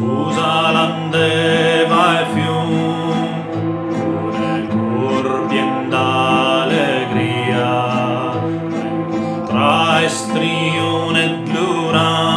Scusalande va il fium con il cor d'allegria. Tra estrium e pluram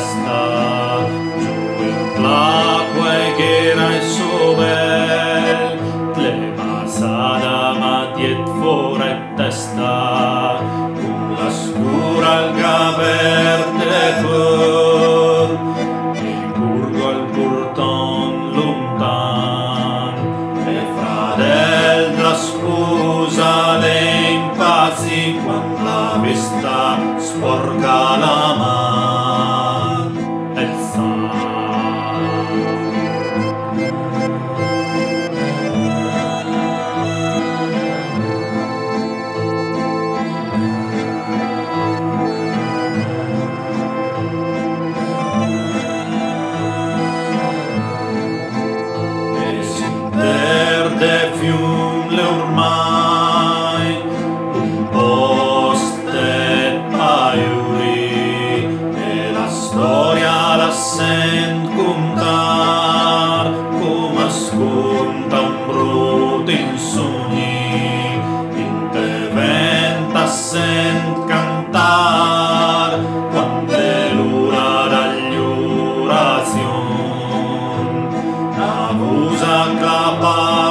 testa giù in placque che era il suo bel masada ma diet fora testa con la scura al caverte cor il burgo al porton lontan. E fradel la scusa dei impazzi quando la vista sporca la mano omnium le urmai poste aiuri e storia la sent contar cum ascunta un brut insogni interventa sent cantar quante l'ura dagli urazion abusa clapar.